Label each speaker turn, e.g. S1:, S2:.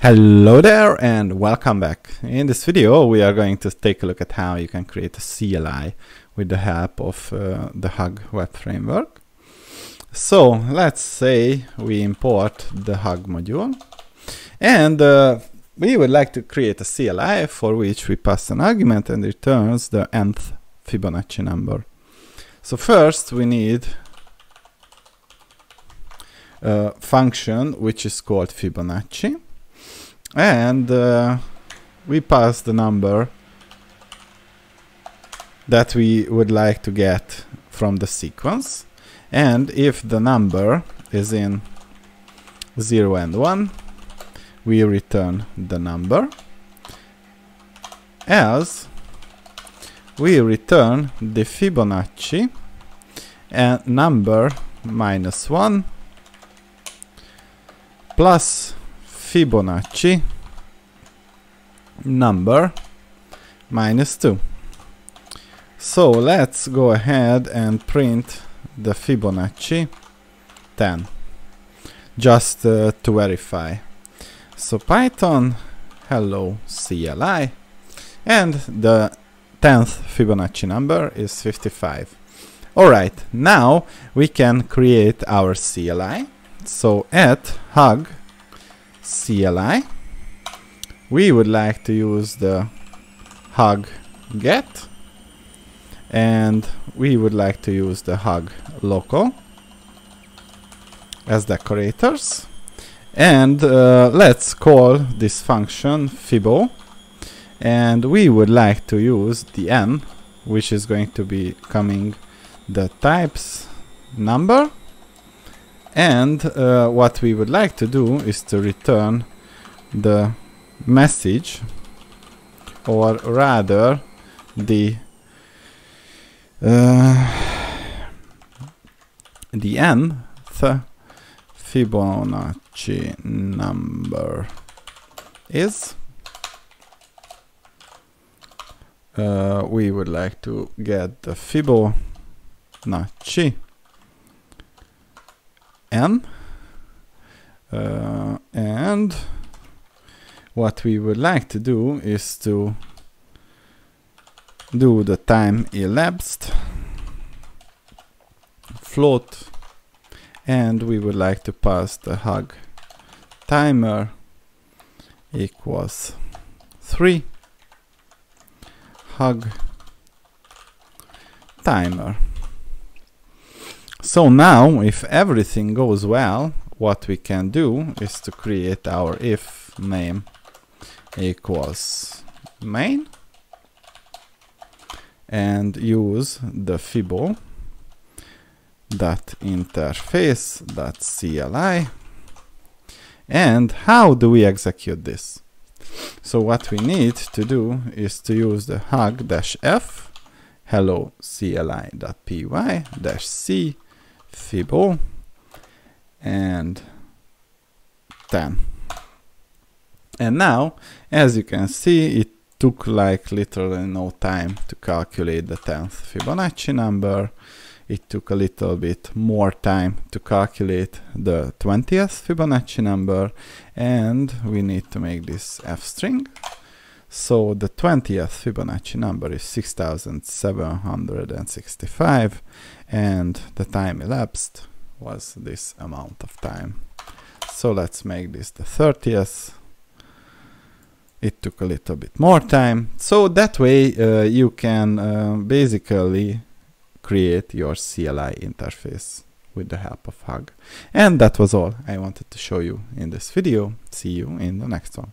S1: Hello there and welcome back. In this video we are going to take a look at how you can create a CLI with the help of uh, the Hug web framework. So let's say we import the Hug module and uh, we would like to create a CLI for which we pass an argument and returns the nth Fibonacci number. So first we need a function which is called Fibonacci and uh, we pass the number that we would like to get from the sequence. And if the number is in 0 and 1 we return the number. Else we return the Fibonacci and number minus 1 plus Fibonacci number minus 2. So let's go ahead and print the Fibonacci 10 just uh, to verify. So Python hello CLI and the 10th Fibonacci number is 55. Alright, now we can create our CLI. So at hug CLI. We would like to use the hug get. And we would like to use the hug local as decorators. And uh, let's call this function fibo. And we would like to use the n which is going to be coming the types number and uh, what we would like to do is to return the message or rather the uh, the nth Fibonacci number is uh, we would like to get the Fibonacci n. Uh, and what we would like to do is to do the time elapsed float and we would like to pass the hug timer equals 3 hug timer so now, if everything goes well, what we can do is to create our if name equals main and use the fibo dot interface dot cli and how do we execute this? So what we need to do is to use the hug dash f hello cli dot py dash c Fibo and 10. And now, as you can see, it took like literally no time to calculate the 10th Fibonacci number. It took a little bit more time to calculate the 20th Fibonacci number and we need to make this f string. So the 20th Fibonacci number is 6765 and the time elapsed was this amount of time. So let's make this the 30th. It took a little bit more time. So that way uh, you can uh, basically create your CLI interface with the help of Hug. And that was all I wanted to show you in this video. See you in the next one.